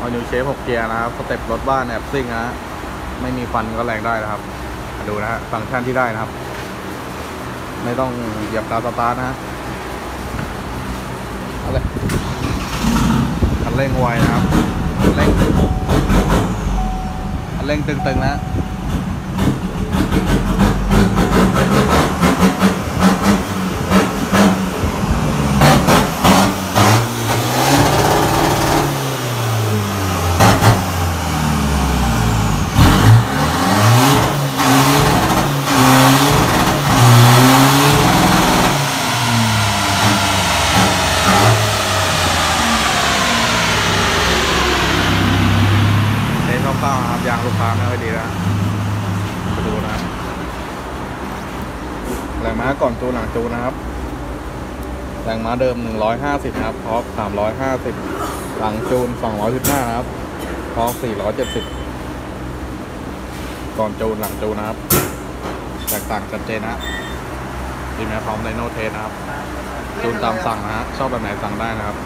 เอานิวเชฟ6เกียร์นะครับสเต็ปรถบ้านแอบซิ่งนะฮะไม่มีฟันก็แรงได้นะครับดูนะฮะฟังก์ชันที่ได้นะครับ ไม่ต้องเหยียบดาวสตาร์ทนะฮะเอาเลยคันเร่งไวนะครับคันเร่งคันเร่งตึงๆนะ test คร่าวครับยางลูกค้าไม่ค่อยดีนะไปดูนะแรงม้าก่อนจูนหลังจูนนะครับ แรงม้าเดิม 150 นะครับท็อป350 หลังจูน 215 นะครับท็อป470 ก่อนจูนหลังจูนนะครับ แตกต่างชัดเจนนะ remap พร้อม dyno test นะครับจูนตามสั่งนะฮะชอบแบบไหนสั่งได้นะครับ